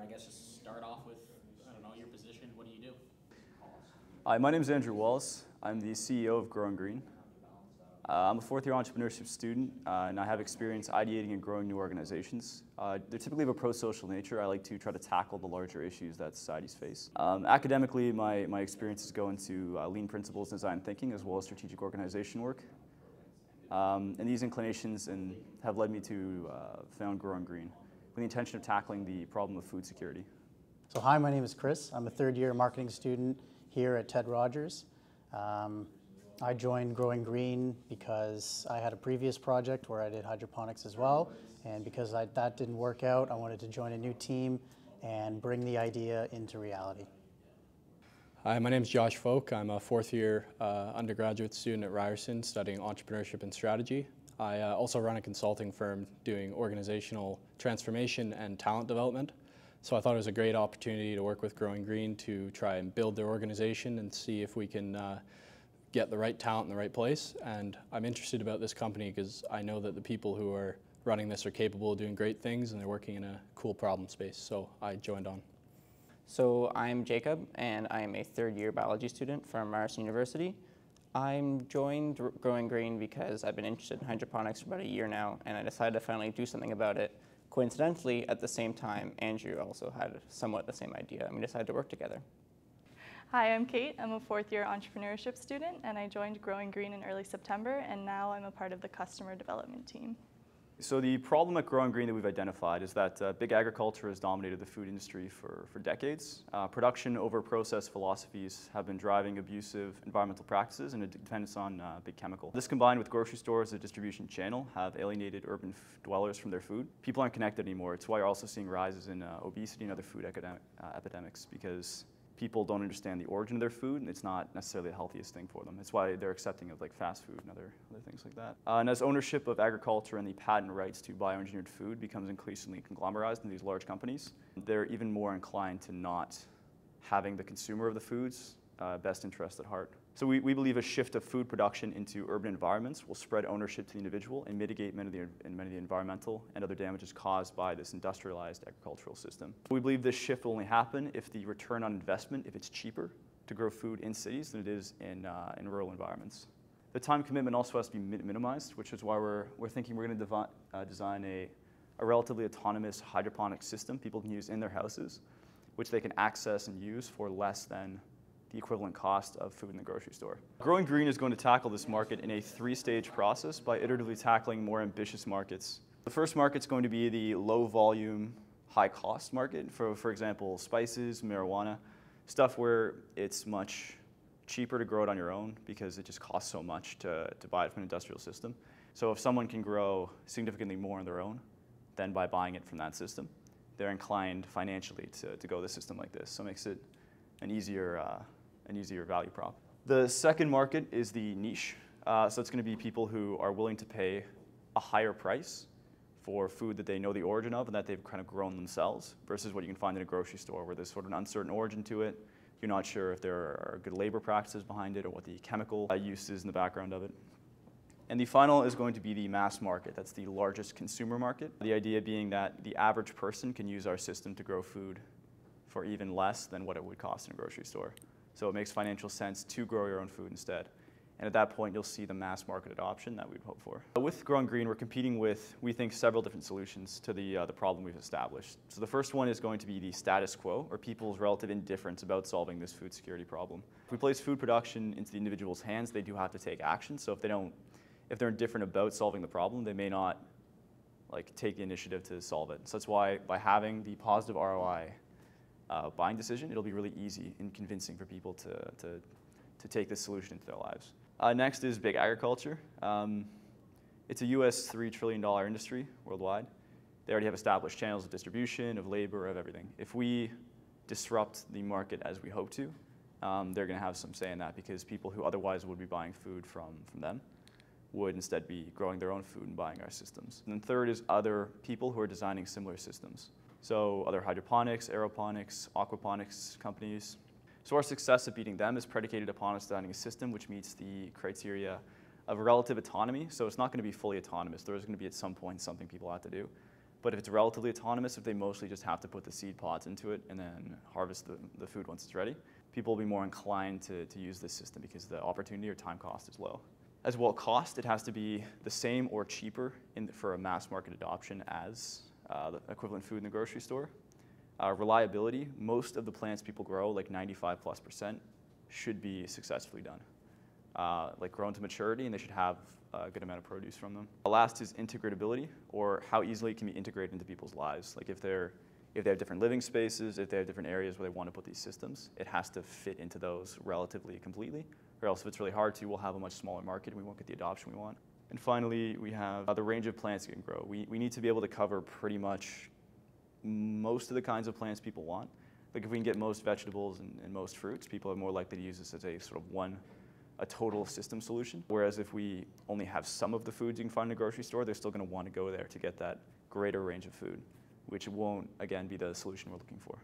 I guess just start off with, I don't know, your position. What do you do? Hi, my name is Andrew Walls. I'm the CEO of Growing Green. Uh, I'm a fourth year entrepreneurship student, uh, and I have experience ideating and growing new organizations. Uh, they're typically of a pro social nature. I like to try to tackle the larger issues that societies face. Um, academically, my, my experiences go into uh, lean principles, design thinking, as well as strategic organization work. Um, and these inclinations and have led me to uh, found Growing Green with the intention of tackling the problem of food security. So hi, my name is Chris. I'm a third year marketing student here at Ted Rogers. Um, I joined Growing Green because I had a previous project where I did hydroponics as well. And because I, that didn't work out, I wanted to join a new team and bring the idea into reality. Hi, my name is Josh Folk. I'm a fourth year uh, undergraduate student at Ryerson studying entrepreneurship and strategy. I uh, also run a consulting firm doing organizational transformation and talent development. So I thought it was a great opportunity to work with Growing Green to try and build their organization and see if we can uh, get the right talent in the right place. And I'm interested about this company because I know that the people who are running this are capable of doing great things and they're working in a cool problem space. So I joined on. So I'm Jacob, and I'm a third year biology student from Ryerson University. I'm joined Growing Green because I've been interested in hydroponics for about a year now, and I decided to finally do something about it. Coincidentally, at the same time, Andrew also had somewhat the same idea, and we decided to work together. Hi, I'm Kate. I'm a fourth year entrepreneurship student and I joined Growing Green in early September and now I'm a part of the customer development team. So the problem at Growing Green that we've identified is that uh, big agriculture has dominated the food industry for, for decades. Uh, production over process philosophies have been driving abusive environmental practices and a dependence on uh, big chemical. This combined with grocery stores as a distribution channel have alienated urban dwellers from their food. People aren't connected anymore. It's why you're also seeing rises in uh, obesity and other food uh, epidemics because people don't understand the origin of their food, and it's not necessarily the healthiest thing for them. It's why they're accepting of like fast food and other, other things like that. Uh, and as ownership of agriculture and the patent rights to bioengineered food becomes increasingly conglomerized in these large companies, they're even more inclined to not having the consumer of the foods uh, best interest at heart. So we, we believe a shift of food production into urban environments will spread ownership to the individual and mitigate many of the, many of the environmental and other damages caused by this industrialized agricultural system. We believe this shift will only happen if the return on investment, if it's cheaper to grow food in cities than it is in, uh, in rural environments. The time commitment also has to be minimized, which is why we're, we're thinking we're going to uh, design a, a relatively autonomous hydroponic system people can use in their houses, which they can access and use for less than the equivalent cost of food in the grocery store. Growing Green is going to tackle this market in a three-stage process by iteratively tackling more ambitious markets. The first market is going to be the low volume, high cost market for, for example, spices, marijuana, stuff where it's much cheaper to grow it on your own because it just costs so much to, to buy it from an industrial system. So if someone can grow significantly more on their own than by buying it from that system, they're inclined financially to, to go the system like this. So it makes it an easier, uh, an easier value prop. The second market is the niche. Uh, so it's going to be people who are willing to pay a higher price for food that they know the origin of and that they've kind of grown themselves versus what you can find in a grocery store where there's sort of an uncertain origin to it. You're not sure if there are good labor practices behind it or what the chemical uh, use is in the background of it. And the final is going to be the mass market. That's the largest consumer market. The idea being that the average person can use our system to grow food for even less than what it would cost in a grocery store. So it makes financial sense to grow your own food instead. And at that point, you'll see the mass market adoption that we'd hope for. With Growing Green, we're competing with, we think, several different solutions to the, uh, the problem we've established. So the first one is going to be the status quo, or people's relative indifference about solving this food security problem. If we place food production into the individual's hands, they do have to take action. So if they don't, if they're indifferent about solving the problem, they may not like take the initiative to solve it. So that's why by having the positive ROI uh, buying decision, it'll be really easy and convincing for people to, to, to take this solution into their lives. Uh, next is big agriculture. Um, it's a US $3 trillion industry worldwide. They already have established channels of distribution, of labor, of everything. If we disrupt the market as we hope to, um, they're going to have some say in that because people who otherwise would be buying food from, from them would instead be growing their own food and buying our systems. And then third is other people who are designing similar systems. So other hydroponics, aeroponics, aquaponics companies. So our success at beating them is predicated upon us designing a system which meets the criteria of relative autonomy. So it's not going to be fully autonomous. There is going to be at some point something people have to do. But if it's relatively autonomous, if they mostly just have to put the seed pods into it and then harvest the, the food once it's ready, people will be more inclined to, to use this system because the opportunity or time cost is low. As well, cost, it has to be the same or cheaper in, for a mass market adoption as uh, the equivalent food in the grocery store. Uh, reliability, most of the plants people grow, like 95 plus percent, should be successfully done. Uh, like grown to maturity, and they should have a good amount of produce from them. The last is integratability, or how easily it can be integrated into people's lives. Like if they're if they have different living spaces, if they have different areas where they want to put these systems, it has to fit into those relatively completely. Or else, if it's really hard to, we'll have a much smaller market and we won't get the adoption we want. And finally, we have uh, the range of plants you can grow. We, we need to be able to cover pretty much most of the kinds of plants people want. Like if we can get most vegetables and, and most fruits, people are more likely to use this as a sort of one, a total system solution. Whereas if we only have some of the foods you can find in a grocery store, they're still going to want to go there to get that greater range of food, which won't, again, be the solution we're looking for.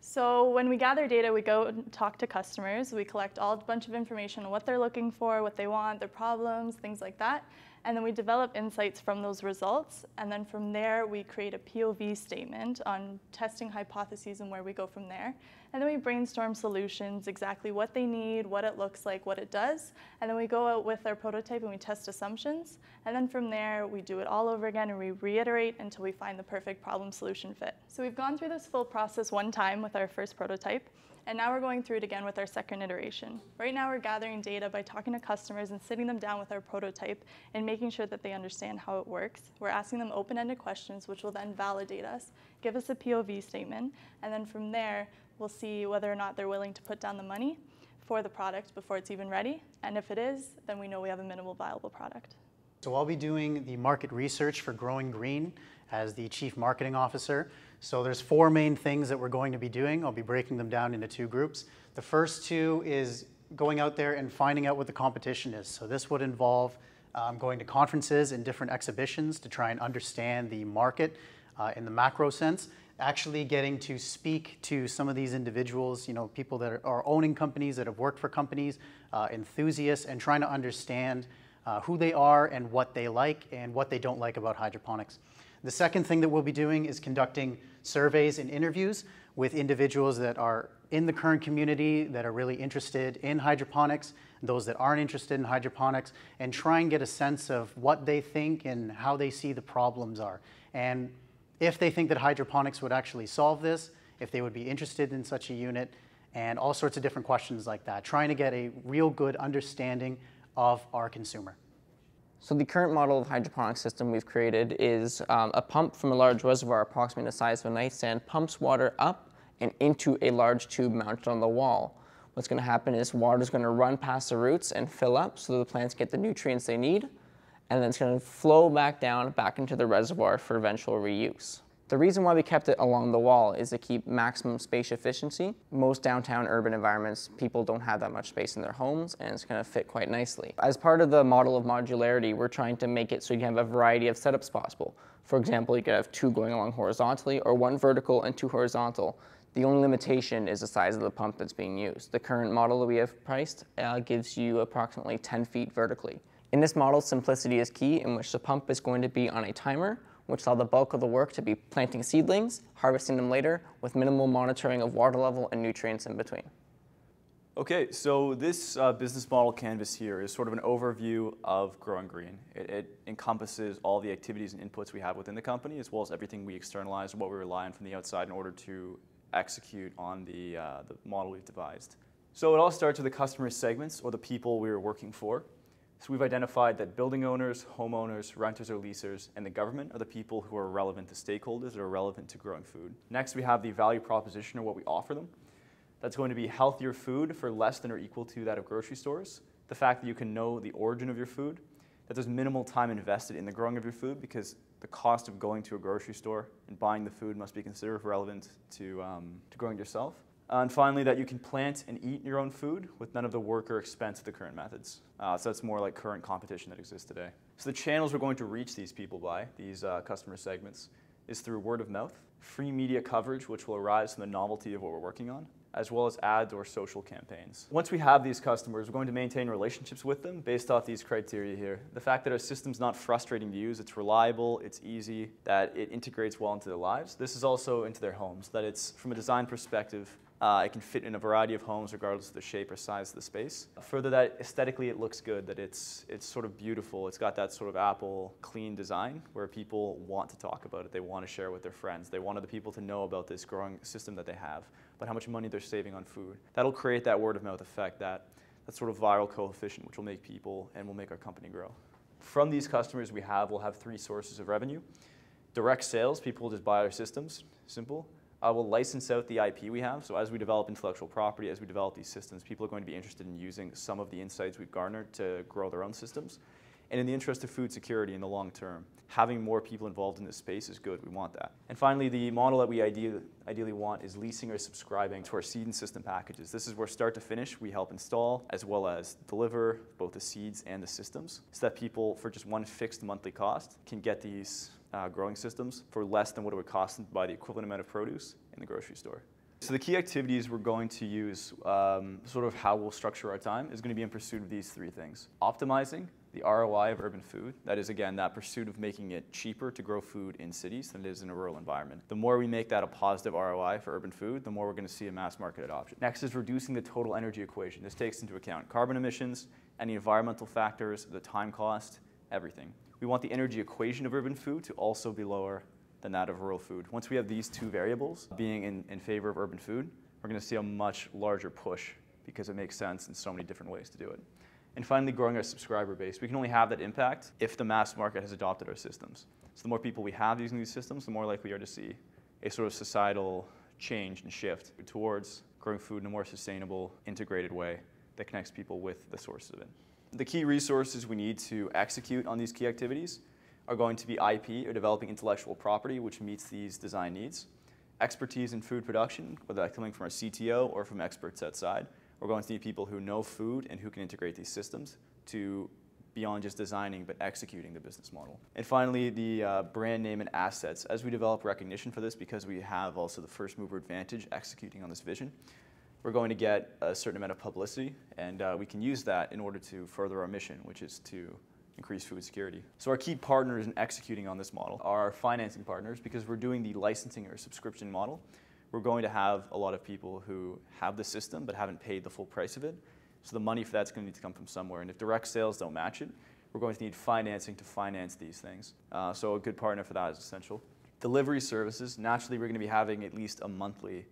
So when we gather data, we go and talk to customers. We collect all a bunch of information on what they're looking for, what they want, their problems, things like that. And then we develop insights from those results. And then from there, we create a POV statement on testing hypotheses and where we go from there. And then we brainstorm solutions, exactly what they need, what it looks like, what it does. And then we go out with our prototype and we test assumptions. And then from there, we do it all over again and we reiterate until we find the perfect problem solution fit. So we've gone through this full process one time with our first prototype. And now we're going through it again with our second iteration. Right now we're gathering data by talking to customers and sitting them down with our prototype and making sure that they understand how it works. We're asking them open-ended questions which will then validate us, give us a POV statement, and then from there we'll see whether or not they're willing to put down the money for the product before it's even ready. And if it is, then we know we have a minimal viable product. So I'll be doing the market research for Growing Green as the Chief Marketing Officer. So there's four main things that we're going to be doing. I'll be breaking them down into two groups. The first two is going out there and finding out what the competition is. So this would involve um, going to conferences and different exhibitions to try and understand the market uh, in the macro sense. Actually getting to speak to some of these individuals, you know, people that are, owning companies, that have worked for companies, uh, enthusiasts, and trying to understand uh, who they are and what they like and what they don't like about hydroponics. The second thing that we'll be doing is conducting surveys and interviews with individuals that are in the current community that are really interested in hydroponics, those that aren't interested in hydroponics, and try and get a sense of what they think and how they see the problems are. And if they think that hydroponics would actually solve this, if they would be interested in such a unit, and all sorts of different questions like that, trying to get a real good understanding of our consumer. So the current model of hydroponic system we've created is um, a pump from a large reservoir approximately the size of a nightstand pumps water up and into a large tube mounted on the wall. What's going to happen is water is going to run past the roots and fill up so the plants get the nutrients they need, and then it's going to flow back down back into the reservoir for eventual reuse. The reason why we kept it along the wall is to keep maximum space efficiency. Most downtown urban environments, people don't have that much space in their homes and it's gonna fit quite nicely. As part of the model of modularity, we're trying to make it so you can have a variety of setups possible. For example, you could have two going along horizontally or one vertical and two horizontal. The only limitation is the size of the pump that's being used. The current model that we have priced uh, gives you approximately 10 feet vertically. In this model, simplicity is key in which the pump is going to be on a timer which saw the bulk of the work to be planting seedlings, harvesting them later, with minimal monitoring of water level and nutrients in between. Okay, so this uh, business model canvas here is sort of an overview of Growing Green. It, it, encompasses all the activities and inputs we have within the company, as well as everything we externalize what we rely on from the outside in order to execute on the, uh, the model we've devised. So it all starts with the customer segments, or the people we are working for. So we've identified that building owners, homeowners, renters or leasers, and the government are the people who are relevant to stakeholders that are relevant to growing food. Next, we have the value proposition or what we offer them. That's going to be healthier food for less than or equal to that of grocery stores. The fact that you can know the origin of your food, that there's minimal time invested in the growing of your food because the cost of going to a grocery store and buying the food must be considered relevant to, um, to growing yourself. Uh, and finally, that you can plant and eat your own food with none of the work or expense of the current methods. Uh, so that's more like current competition that exists today. So the channels we're going to reach these people by, these uh, customer segments, is through word of mouth, free media coverage, which will arise from the novelty of what we're working on, as well as ads or social campaigns. Once we have these customers, we're going to maintain relationships with them based off these criteria here. The fact that our system's not frustrating to use, it's reliable, it's easy, that it integrates well into their lives. This is also into their homes, that it's, from a design perspective, uh, it can fit in a variety of homes regardless of the shape or size of the space. Further, that aesthetically it looks good, that it's, it's sort of beautiful. It's got that sort of Apple clean design where people want to talk about it. They want to share with their friends. They want other people to know about this growing system that they have, but how much money they're saving on food. That'll create that word of mouth effect, that, that sort of viral coefficient, which will make people and will make our company grow. From these customers we have, we'll have three sources of revenue. Direct sales, people just buy our systems, simple. Uh, we'll license out the IP we have. So as we develop intellectual property, as we develop these systems, people are going to be interested in using some of the insights we've garnered to grow their own systems. And in the interest of food security in the long term, having more people involved in this space is good. We want that. And finally, the model that we ideally, ideally want is leasing or subscribing to our seed and system packages. This is where start to finish we help install as well as deliver both the seeds and the systems so that people, for just one fixed monthly cost, can get these uh, growing systems for less than what it would cost buy the equivalent amount of produce in the grocery store. So the key activities we're going to use, um, sort of how we'll structure our time, is going to be in pursuit of these three things. Optimizing the ROI of urban food. That is, again, that pursuit of making it cheaper to grow food in cities than it is in a rural environment. The more we make that a positive ROI for urban food, the more we're going to see a mass market adoption. Next is reducing the total energy equation. This takes into account carbon emissions, any environmental factors, the time cost, everything. We want the energy equation of urban food to also be lower than that of rural food. Once we have these two variables being in, in favor of urban food, we're going to see a much larger push because it makes sense in so many different ways to do it. And finally, growing our subscriber base. We can only have that impact if the mass market has adopted our systems. So the more people we have using these systems, the more likely we are to see a sort of societal change and shift towards growing food in a more sustainable, integrated way that connects people with the sources of it. The key resources we need to execute on these key activities are going to be IP, or developing intellectual property, which meets these design needs. Expertise in food production, whether that's coming from our CTO or from experts outside. We're going to need people who know food and who can integrate these systems to beyond just designing but executing the business model. And finally, the uh, brand name and assets. As we develop recognition for this, because we have also the first mover advantage executing on this vision, we're going to get a certain amount of publicity, and uh, we can use that in order to further our mission, which is to increase food security. So our key partners in executing on this model are our financing partners because we're doing the licensing or subscription model. We're going to have a lot of people who have the system but haven't paid the full price of it. So the money for that's going to need to come from somewhere. And if direct sales don't match it, we're going to need financing to finance these things. Uh, so a good partner for that is essential. Delivery services, naturally we're going to be having at least a monthly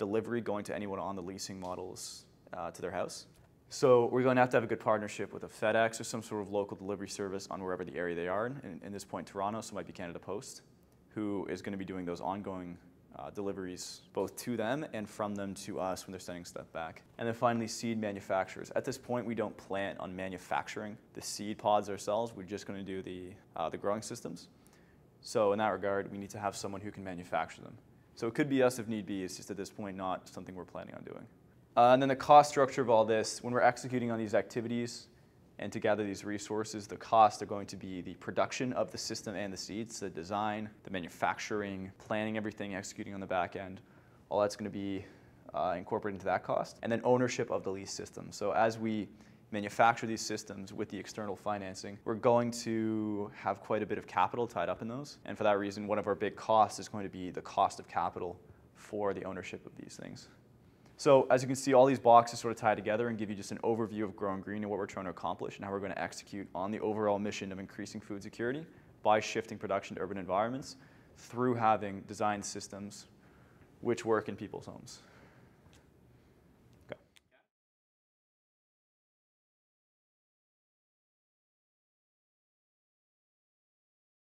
delivery going to anyone on the leasing models uh, to their house. So we're going to have to have a good partnership with a FedEx or some sort of local delivery service on wherever the area they are in. In, this point, Toronto, so it might be Canada Post, who is going to be doing those ongoing uh, deliveries both to them and from them to us when they're sending stuff back. And then finally, seed manufacturers. At this point, we don't plan on manufacturing the seed pods ourselves. We're just going to do the, uh, the growing systems. So in that regard, we need to have someone who can manufacture them. So it could be us if need be. It's just at this point not something we're planning on doing. Uh, and then the cost structure of all this, when we're executing on these activities and to gather these resources, the costs are going to be the production of the system and the seeds, the design, the manufacturing, planning everything, executing on the back end. All that's going to be uh, incorporated into that cost. And then ownership of the lease system. So as we manufacture these systems with the external financing, we're going to have quite a bit of capital tied up in those. And for that reason, one of our big costs is going to be the cost of capital for the ownership of these things. So as you can see, all these boxes sort of tie together and give you just an overview of Growing Green and what we're trying to accomplish and how we're going to execute on the overall mission of increasing food security by shifting production to urban environments through having design systems which work in people's homes.